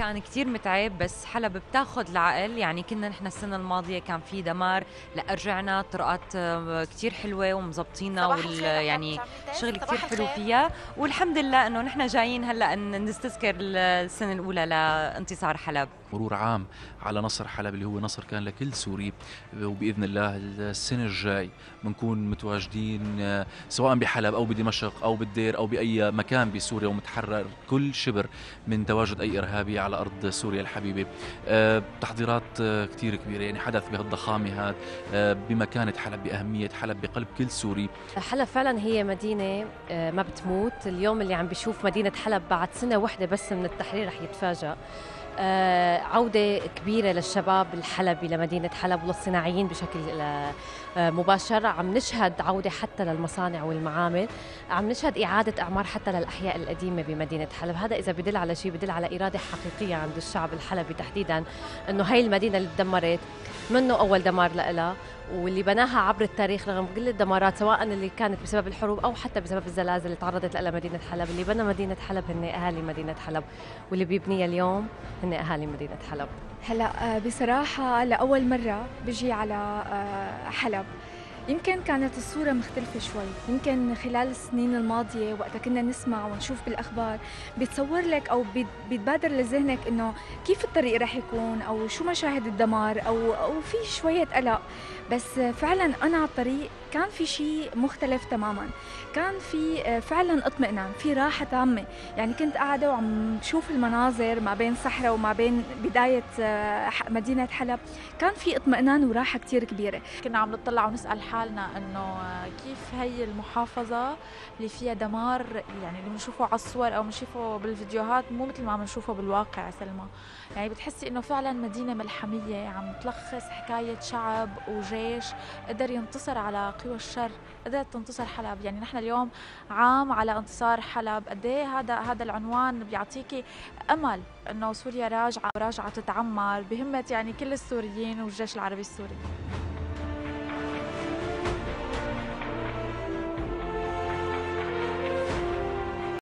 كان كتير متعب بس حلب بتاخذ العقل. يعني كنا نحن السنة الماضية كان في دمار لا رجعنا طرقات آه، كتير حلوة ومظبطينا وال يعني شغل كتير حلو فيها. والحمد لله إنه نحن جايين هلأ نستذكر السنة الأولى لانتصار حلب. مرور عام على نصر حلب اللي هو نصر كان لكل سوري وبإذن الله السنة الجاي بنكون متواجدين آه، سواء بحلب أو بدمشق أو بالدير أو بأي مكان بسوريا ومتحرر كل شبر من تواجد أي إرهابي على أرض سوريا الحبيبة. آه، تحضيرات آه، كثير كبيرة يعني حدث بهالضخامة هذا بمكانة حلب بأهمية حلب بقلب كل سوري. حلب فعلا هي مدينة ما بتموت. اليوم اللي عم بيشوف مدينة حلب بعد سنة واحدة بس من التحرير رح يتفاجئ عودة كبيرة للشباب الحلبي لمدينة حلب وللصناعيين بشكل آه، مباشر. عم نشهد عودة حتى للمصانع والمعامل. عم نشهد إعادة أعمار حتى للأحياء القديمة بمدينة حلب. هذا إذا بدل على شيء بدل على إرادة حقيقية عند الشعب الحلبي تحديدا أنه هاي المدينة اللي تدمرت منه أول دمار لها واللي بناها عبر التاريخ رغم كل الدمارات سواء اللي كانت بسبب الحروب أو حتى بسبب الزلازل اللي تعرضت لها مدينة حلب اللي بنى مدينة حلب هن أهالي مدينة حلب واللي بيبنيها اليوم هن أهالي مدينة حلب. هلا آه، بصراحة لأول مرة بجي على آه، حلب. يمكن كانت الصورة مختلفة شوي. يمكن خلال السنين الماضية وقتها كنا نسمع ونشوف بالأخبار. بيتصور لك أو بيتبادر لذهنك إنه كيف الطريق رح يكون أو شو مشاهد الدمار أو أو في شوية قلق. بس فعلا أنا على الطريق كان في شيء مختلف تماما. كان في آه، فعلا اطمئنان في راحة تامة. يعني كنت قاعدة وعم شوف المناظر ما بين صحراء وما بين بداية آه، مدينة حلب. كان في اطمئنان وراحة كتير كبيرة. كنا عم نطلع ونسأل حالنا إنه آه، كيف هي المحافظة اللي فيها دمار يعني اللي بنشوفه على الصور أو بنشوفه بالفيديوهات مو مثل ما عم نشوفه بالواقع سلمى. يعني بتحسي إنه فعلا مدينة ملحمية عم تلخص حكاية شعب وجيش قدر ينتصر على قوى الشر قدرت تنتصر حلب. يعني نحن اليوم عام على انتصار حلب. قد إيه هذا هذا العنوان بيعطيكي أمل إنه سوريا راجعة وراجعة تتعمر بهمة يعني كل السوريين والجيش العربي السوري.